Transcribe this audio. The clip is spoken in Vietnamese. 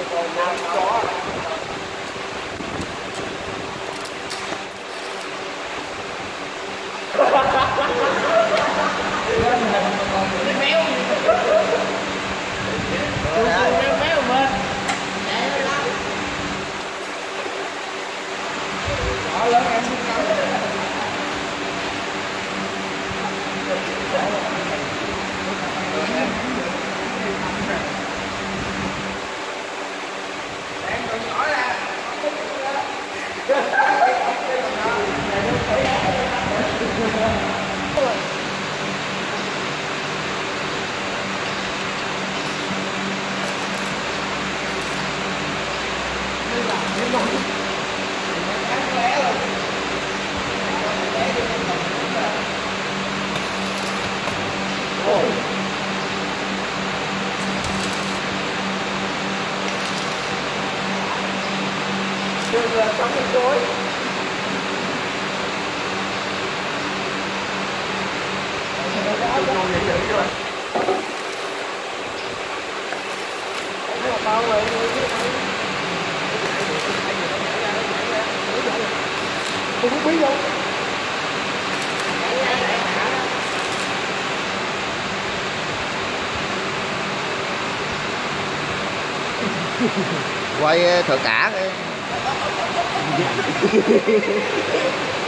Ha ha ha! Rồi bao rồi tôi không biết đâu quay ờ, thợ cả. Yeah.